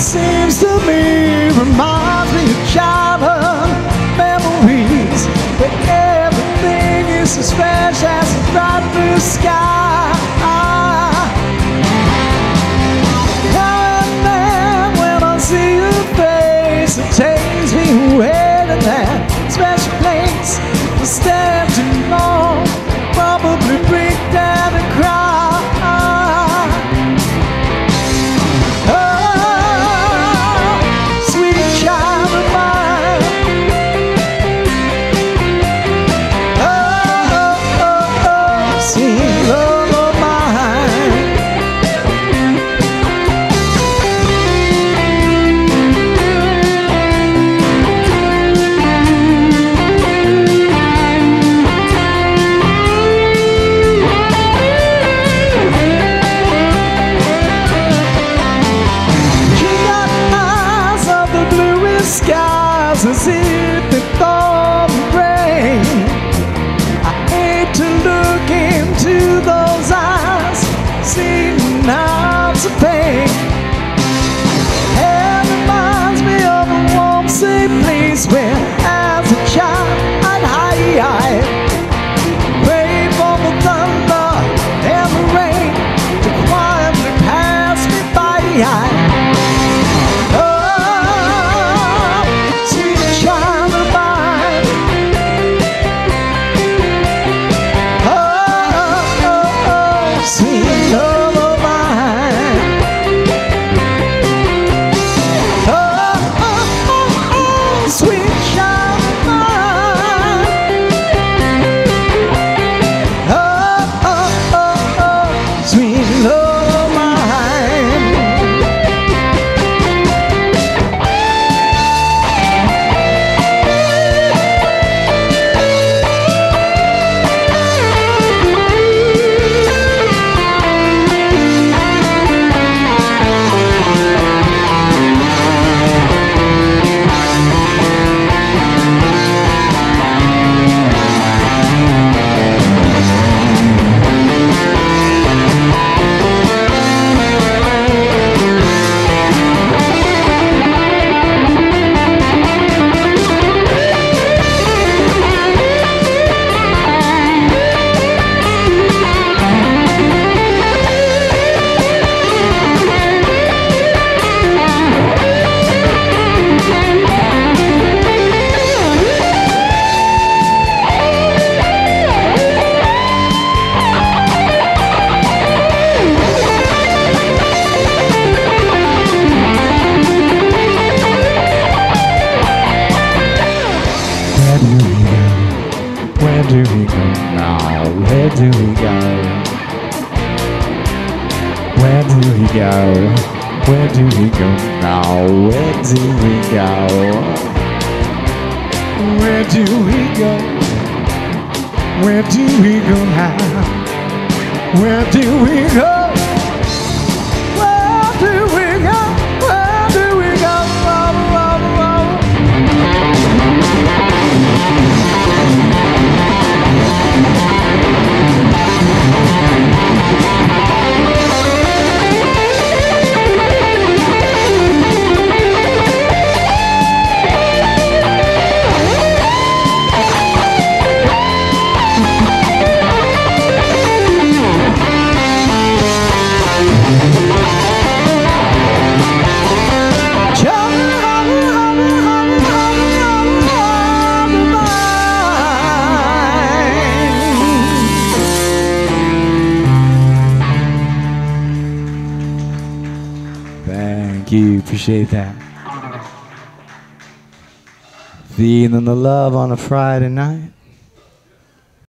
seems to me reminds me of childhood memories where everything is as fresh as a bright blue sky. Now and then when I see your face, it takes me to that special place stay. was as if the thought rain. I hate to look into those eyes, seeing knives of pain. It reminds me of a warm, safe place where, as a child, I'd hide. Pray for the thunder and the rain to quietly pass me by. Do we go now? Where do we go? Where do we go? Where do we go now? Where do we go? Where do we go? Where do we go now? Where do we go? Thank you. Appreciate that. Feeling the love on a Friday night.